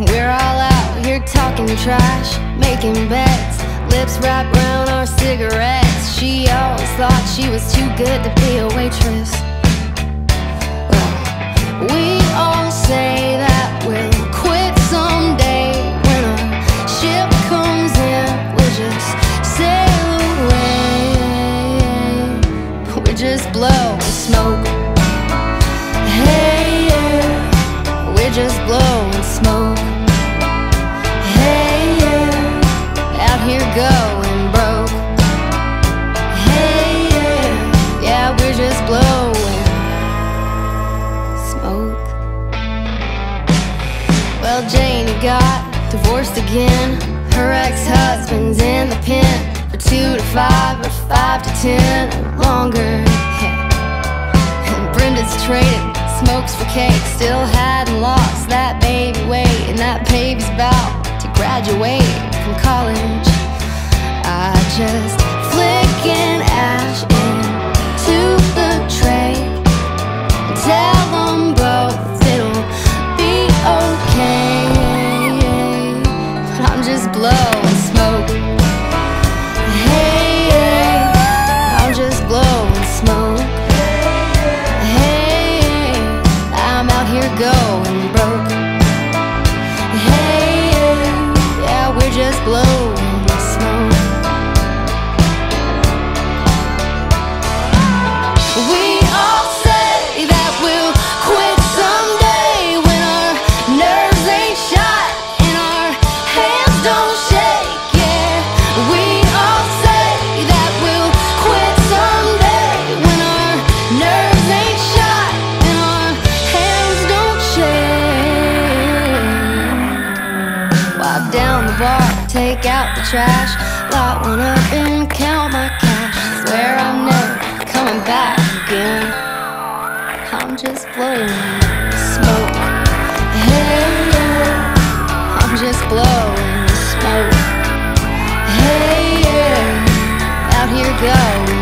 we're all out here talking trash, making bets, lips wrapped around our cigarettes. She always thought she was too good to be a waitress. We all say that we'll quit someday when our ship comes in. We'll just sail away. We just blow smoke. Going broke. Hey, yeah. Yeah, we're just blowing smoke. Well, Janie got divorced again. Her ex husband's in the pen for two to five or five to ten or longer. Yeah. And Brenda's traded smokes for cake. Still hadn't lost that baby weight. And that baby's about to graduate from college. Going broke. Hey, yeah, we're just blowing Take out the trash, light one up and count my cash. Swear I'm never coming back again. I'm just blowing smoke. Hey, yeah. I'm just blowing smoke. Hey, yeah. Out here going